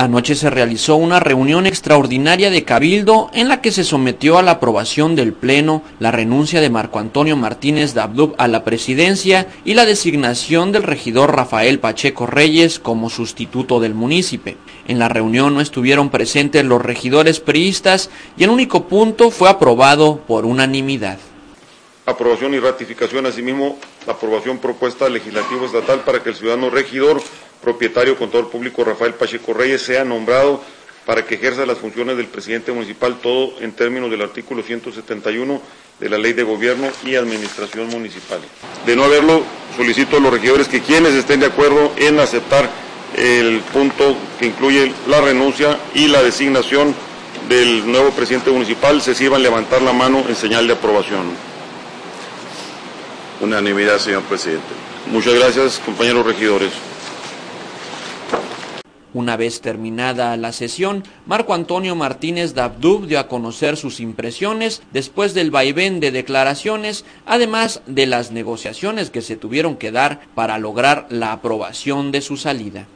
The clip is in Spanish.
Anoche se realizó una reunión extraordinaria de Cabildo en la que se sometió a la aprobación del Pleno la renuncia de Marco Antonio Martínez Dabdub a la presidencia y la designación del regidor Rafael Pacheco Reyes como sustituto del municipio. En la reunión no estuvieron presentes los regidores priistas y el único punto fue aprobado por unanimidad. Aprobación y ratificación, asimismo, la aprobación propuesta legislativo estatal para que el ciudadano regidor propietario control público Rafael Pacheco Reyes sea nombrado para que ejerza las funciones del presidente municipal, todo en términos del artículo 171 de la Ley de Gobierno y Administración Municipal. De no haberlo, solicito a los regidores que quienes estén de acuerdo en aceptar el punto que incluye la renuncia y la designación del nuevo presidente municipal se sirvan levantar la mano en señal de aprobación. Unanimidad, señor presidente. Muchas gracias, compañeros regidores. Una vez terminada la sesión, Marco Antonio Martínez Dabdub dio a conocer sus impresiones después del vaivén de declaraciones, además de las negociaciones que se tuvieron que dar para lograr la aprobación de su salida.